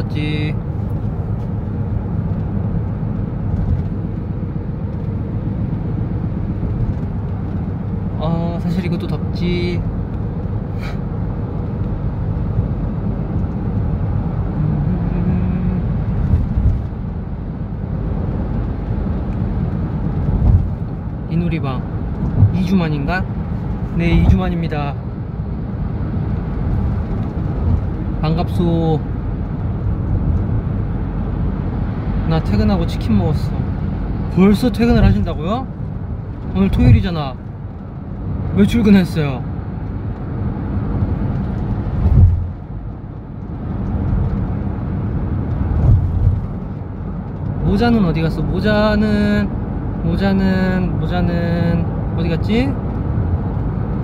벗었지. 어 사실 이것도 덥지. 이누리방 2주 만인가? 네 2주 만입니다. 반갑소 나 퇴근하고 치킨 먹었어 벌써 퇴근을 하신다고요? 오늘 토요일이잖아 왜 출근했어요? 모자는 어디 갔어? 모자는 모자는 모자는 어디 갔지?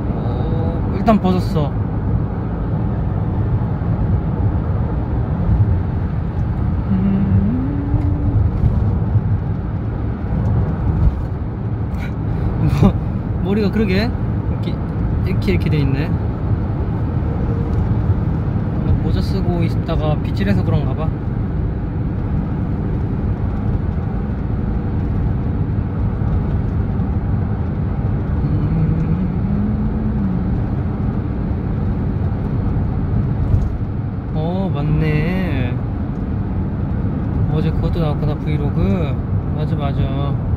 어, 일단 벗었어. 뭐, 머리가 그러게? 이렇게 이렇게 이렇게 돼 있네. 모자 쓰고 있다가 빗질해서 그런가 봐. 어 맞네. 어제 그것도 나왔구나 브이로그. 맞아 맞아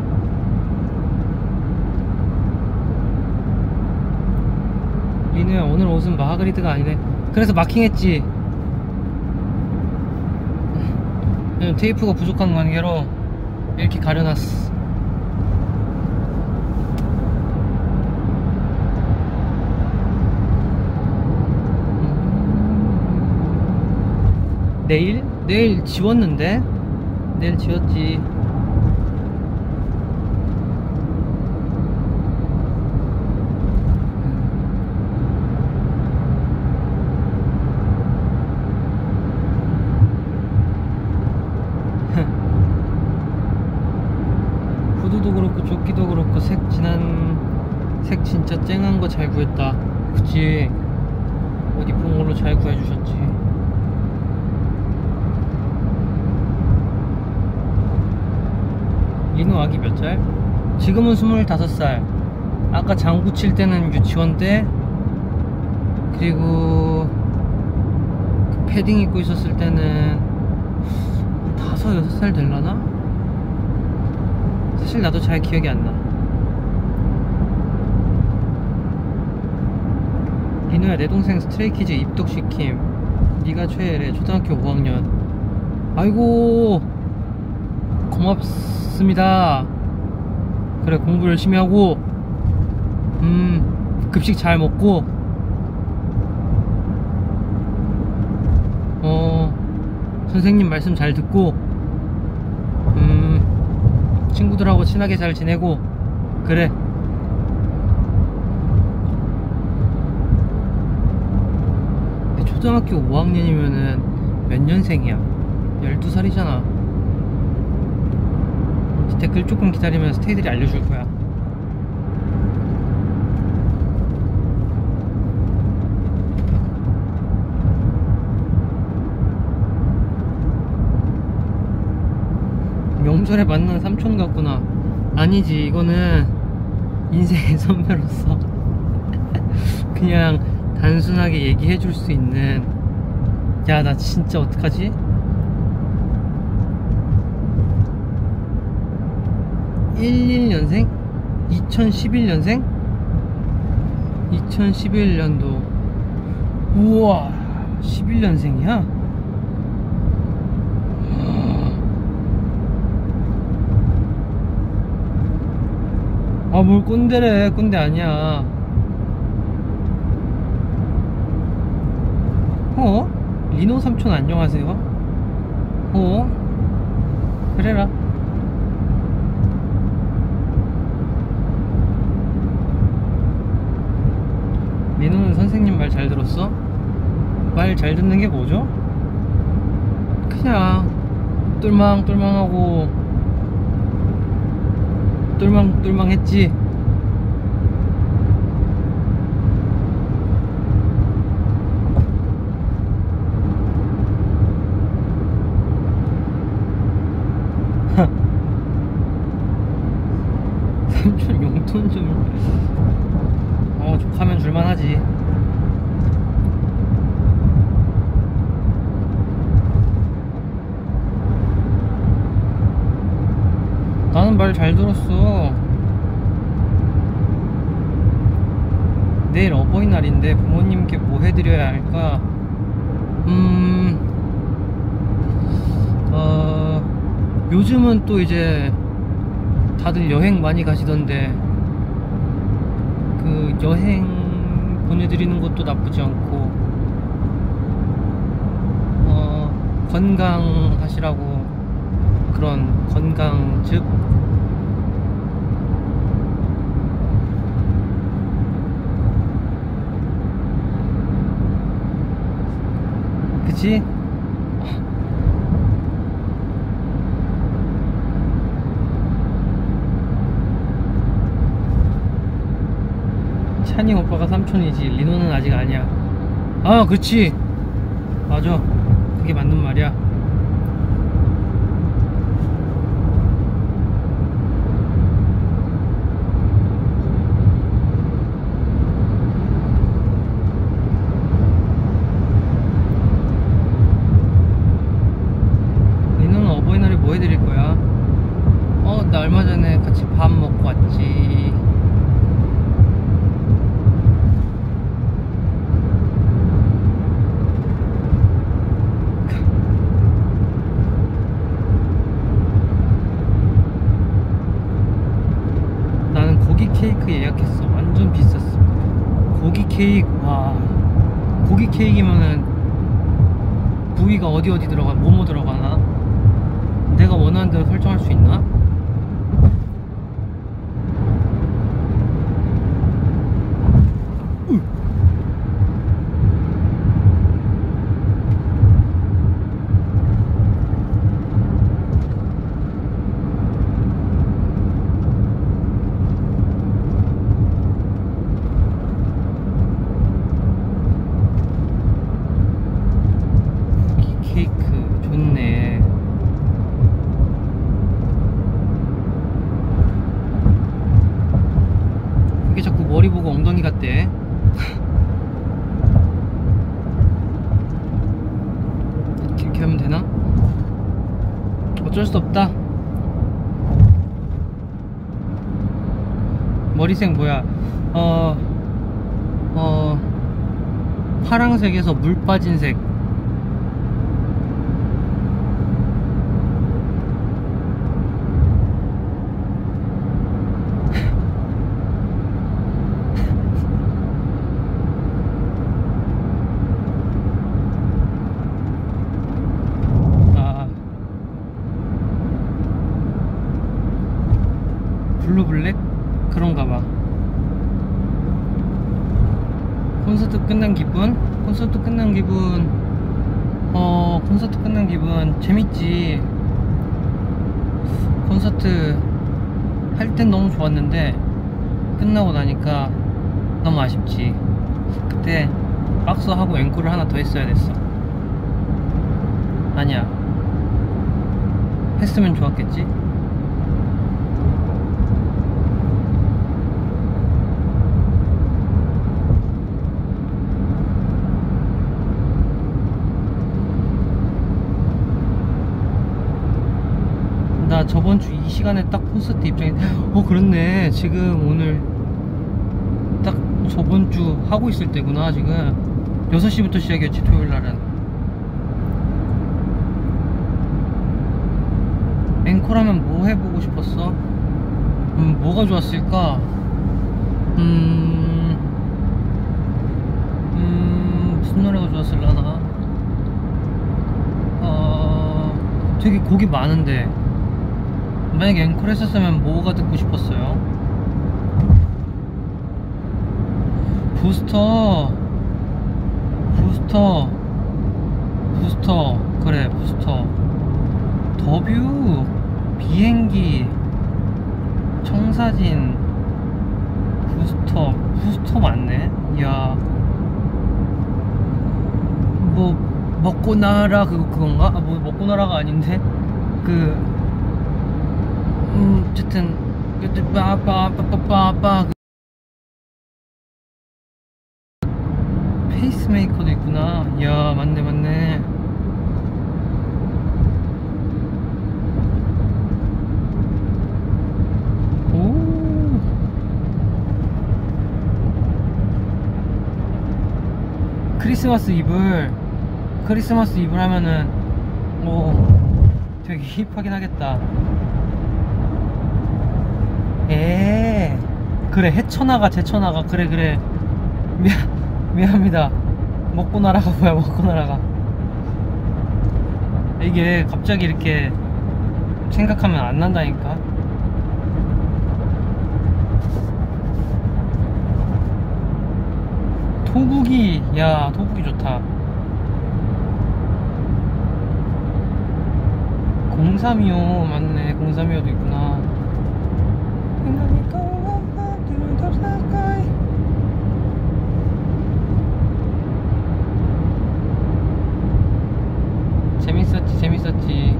리누야 오늘 옷은 마하그리드가 아니네. 그래서 마킹했지. 테이프가 부족한 관계로 이렇게 가려놨어. 내일? 내일 지웠는데? 내일 지웠지 후드도 그렇고 조끼도 그렇고 색 진한 색 진짜 쨍한 거 잘 구했다. 그치. 옷 이쁜 걸로 잘 구해주셨지. 리누 아기 몇 살? 지금은 25살. 아까 장구 칠 때는 유치원 때? 그리고 그 패딩 입고 있었을 때는 한 5, 6살 될라나? 사실 나도 잘 기억이 안나 리노야 내 동생 스트레이키즈 입덕시킴. 네가 최애래. 초등학교 5학년. 아이고 고맙습니다. 그래 공부 열심히 하고 음 급식 잘 먹고. 어 선생님 말씀 잘 듣고 음 친구들하고 친하게 잘 지내고. 그래 근데 초등학교 5학년이면은 몇 년생이야? 12살이잖아 댓글 조금 기다리면 스테이들이 알려줄 거야. 명절에 만난 삼촌 같구나. 아니지, 이거는 인생의 선배로서 그냥 단순하게 얘기해 줄 수 있는 야, 나 진짜 어떡하지? 11년생? 2011년생? 2011년도 우와 11년생이야? 아 뭘 꼰대래 꼰대 아니야 어? 리노 삼촌 안녕하세요 어? 그래라 민호는 선생님 말 잘 들었어? 말 잘 듣는 게 뭐죠? 그냥 똘망 똘망하고 똘망 똘망했지 삼촌 용돈 좀 어 족하면 줄만하지 나는 말 잘 들었어. 내일 어버이날인데 부모님께 뭐 해드려야 할까? 음, 어, 요즘은 또 이제 다들 여행 많이 가시던데, 그 여행 보내드리는 것도 나쁘지 않고, 어, 건강하시라고 그런 건강즙 그치? 찬이 오빠가 삼촌이지. 리노는 아직 아니야. 아 그렇지. 맞아. 그게 맞는 말이야 리노는 어버이날에 뭐 해드릴 거야? 어, 나 얼마 전에 같이 밥 먹고 왔지. 나는 고기 케이크 예약했어. 완전 비쌌어. 고기 와. 고기 케이크면은 부위가 어디 어디 들어가, 뭐뭐 들어가나? 내가 원하는 대로 설정할 수 있나? 으. 고기 케이크 좋네. 이게 자꾸 머리 보고 엉덩이 같대. 이렇게, 이렇게 하면 되나? 어쩔 수 없다. 머리색 뭐야? 어, 어, 파랑색에서 물 빠진 색. 아 blue black 그런가 봐 콘서트 끝난 기분 콘서트 끝난 기분 어 콘서트 기분 재밌지. 콘서트 할 땐 너무 좋았는데 끝나고 나니까 너무 아쉽지. 그때 박스 하고 앵콜을 하나 더 했어야 됐어. 아니야. 했으면 좋았겠지 나 저번 주 이 시간에 딱 콘서트 입장이 어 그렇네 지금 오늘 딱 저번 주 하고 있을 때구나 지금 6시부터 시작이었지 토요일 날은 앵콜하면 뭐 해보고 싶었어? 음 뭐가 좋았을까? 음, 음 무슨 노래가 좋았을라나? 어 되게 곡이 많은데 만약에 앵콜 했었으면 뭐가 듣고 싶었어요? 부스터. 부스터. 부스터. 그래 부스터. 더뷰. 비행기. 청사진. 부스터. 부스터 맞네. 이야. 뭐 먹고 나라 그 그건가? 아, 뭐 먹고 나라가 아닌데? 그 음, 어쨌든 빠빠빠빠빠빠 페이스메이커도 있구나. 이야 맞네 맞네. 오. 크리스마스 이블 크리스마스 이블 하면은 오 되게 힙하긴 하겠다 에 그래 해쳐나가 제쳐나가. 그래 그래. 미안 미안합니다. 먹고 날아가 뭐야 먹고 날아가. 이게 갑자기 이렇게 생각하면 안 난다니까. 토북이 야 토북이 좋다. 032호 맞네 032호도 있구나 재밌었지 재밌었지.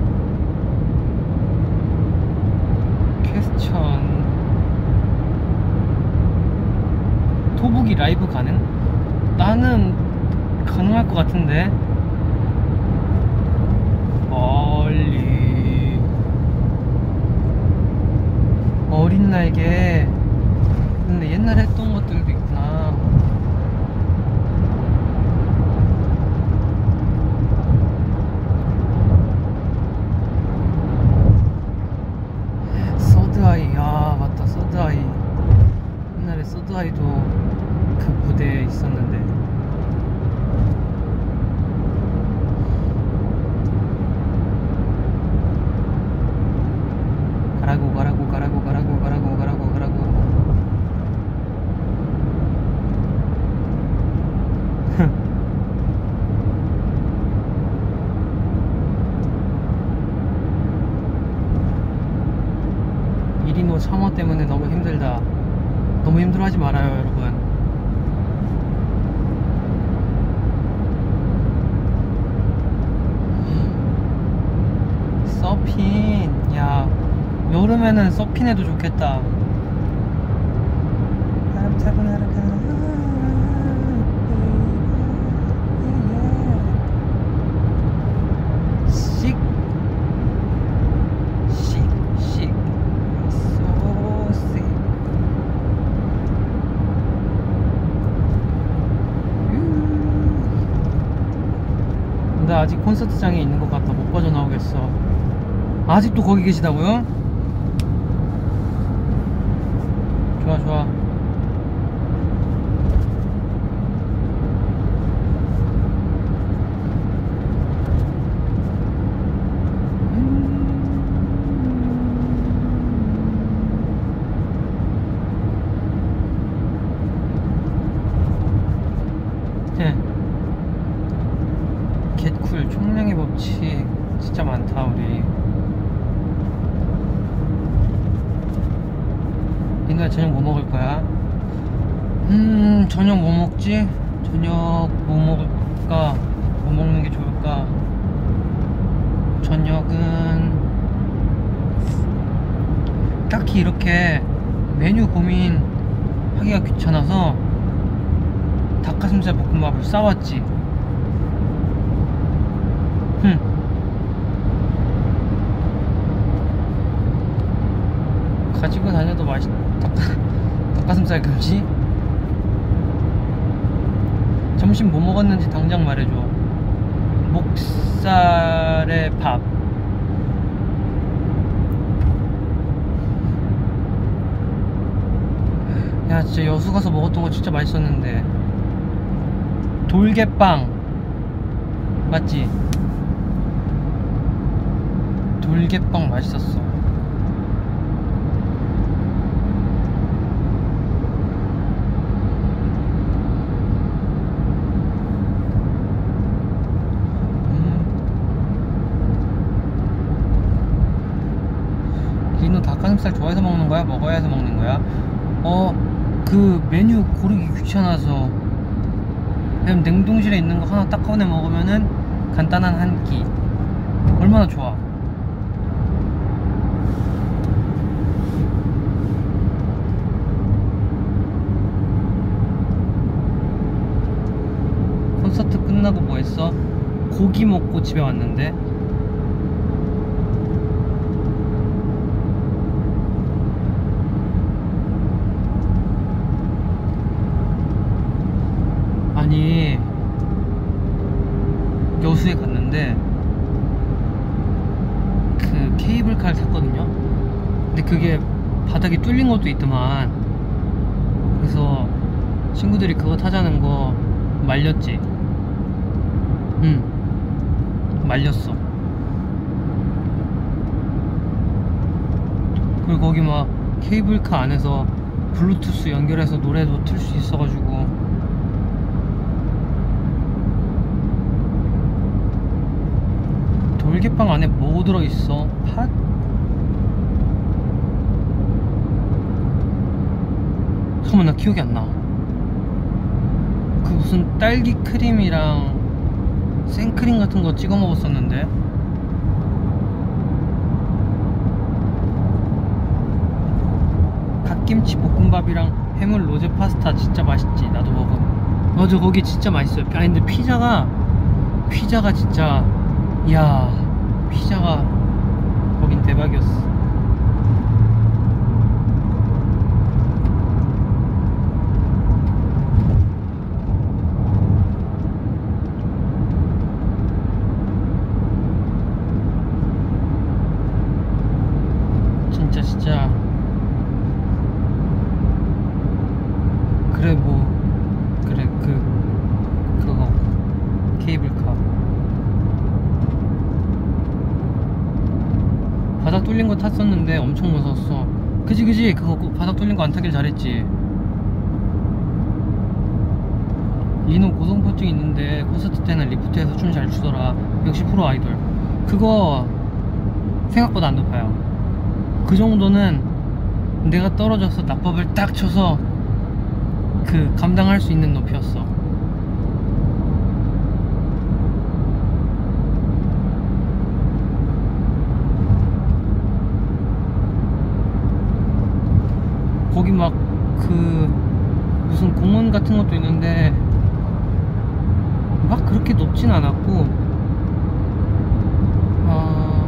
퀘스천. 토북이 라이브 가능? 나는 가능할 것 같은데 멀리 어린 날개 근데 옛날에 했던 것들도 있구나. 서드아이 아 맞다 서드아이. 옛날에 서드아이도 그 무대에 있었는데 가라고 가라고 가라고 가라고 가라고 가라고 가라고 일인호 참호 때문에 너무 힘들다 너무 힘들어하지 말아요 여러분 서핀 야 여름에는 서핀해도 좋겠다 바람 타고 날아가 아직 콘서트장에 있는 것 같아. 못 빠져나오겠어. 아직도 거기 계시다고요? 좋아, 좋아. 예. 겟쿨 총량의 법칙 진짜 많다 우리 이날 저녁 뭐 먹을 거야? 음 저녁 뭐 먹지? 저녁 뭐 먹을까? 뭐 먹는 게 좋을까? 저녁은 딱히 이렇게 메뉴 고민하기가 귀찮아서 닭가슴살 볶음밥을 싸왔지. 흠. 가지고 다녀도 맛있. 닭, 닭가슴살 금지? 점심 뭐 먹었는지 당장 말해줘. 목살에 밥. 야, 진짜 여수 가서 먹었던 거 진짜 맛있었는데. 돌개빵 맞지? 돌개빵 맛있었어 음. 닭가슴살 좋아해서 먹는 거야? 먹어야 해서 먹는 거야? 어, 그 메뉴 고르기 귀찮아서 그냥 냉동실에 있는 거 하나 딱 꺼내 먹으면은 간단한 한 끼. 얼마나 좋아. 콘서트 끝나고 뭐 했어? 고기 먹고 집에 왔는데 아니 여수에 갔는데 그 케이블카를 탔거든요. 근데 그게 바닥이 뚫린 것도 있더만. 그래서 친구들이 그거 타자는 거 말렸지. 응. 말렸어. 그리고 거기 막 케이블카 안에서 블루투스 연결해서 노래도 틀 수 있어가지고 돌개빵 안에 뭐 들어있어? 팥? 잠깐만 나 기억이 안 나. 그 무슨 딸기 크림이랑 생크림 같은 거 찍어 먹었었는데 갓김치 볶음밥이랑 해물 로제 파스타 진짜 맛있지 나도 먹어 맞아 거기 진짜 맛있어요 아니 근데 피자가 피자가 진짜 이야 피자가 거긴 대박이었어 진짜 진짜 그래 뭐 그래 그 그거 케이블카 바닥 뚫린 거 탔었는데 엄청 무서웠어 그지 그지 그거 그 바닥 뚫린 거 안 타길 잘했지. 이노 고소공포증 있는데 콘서트 때는 리프트에서 춤 잘 추더라. 역시 프로 아이돌. 그거 생각보다 안 높아요. 그 정도는 내가 떨어져서 낙법을 딱 쳐서 그 감당할 수 있는 높이였어 거기 막 그 무슨 공원 같은 것도 있는데 막 그렇게 높진 않았고 아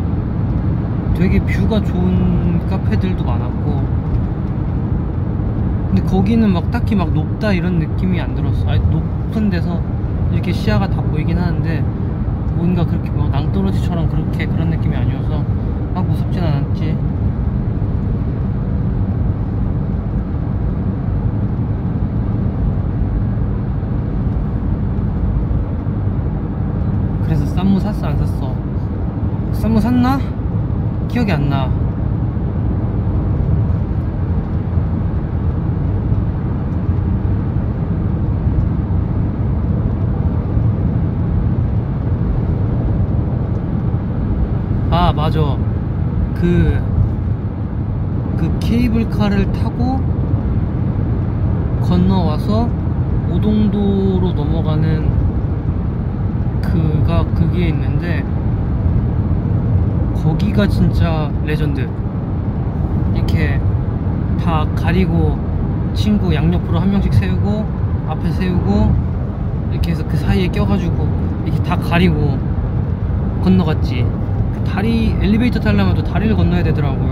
되게 뷰가 좋은 카페들도 많았고 근데 거기는 막 딱히 막 높다 이런 느낌이 안 들었어. 아니 높은 데서 이렇게 시야가 다 보이긴 하는데 뭔가 그렇게 막 낭떠러지처럼 그렇게 그런 느낌이 아니어서 막 무섭진 않았지 그래서 쌈무 샀어 안 샀어? 쌈무 샀나? 기억이 안 나. 아 맞아 그, 그 케이블카를 타고 건너와서 오동도로 넘어가는 그가 그게 있는데 거기가 진짜 레전드. 이렇게 다 가리고 친구 양옆으로 한 명씩 세우고 앞에 세우고 이렇게 해서 그 사이에 껴가지고 이렇게 다 가리고 건너갔지. 그 다리 엘리베이터 타려면 또 다리를 건너야 되더라고요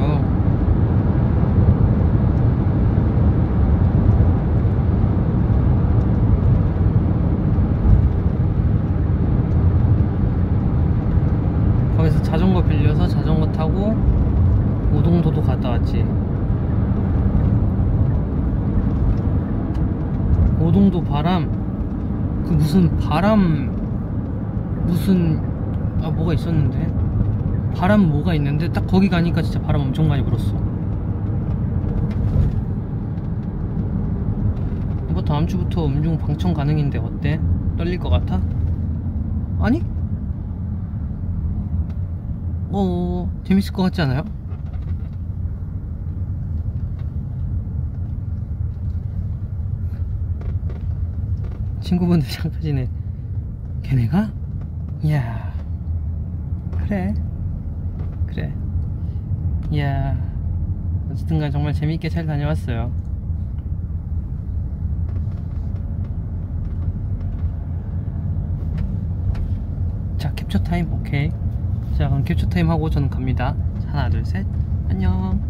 바람 무슨 아 뭐가 있었는데 바람 뭐가 있는데 딱 거기 가니까 진짜 바람 엄청 많이 불었어 뭐 다음 주부터 음중 방청 가능인데 어때? 떨릴 것 같아? 아니? 어 재밌을 것 같지 않아요? 친구분들 잠깐 지내 걔네가? 이야 그래. 그래. 이야 어쨌든간 정말 재밌게 잘 다녀왔어요. 자 캡처 타임 오케이. 자 그럼 캡처 타임 하고 저는 갑니다. 자, 하나 둘 셋. 안녕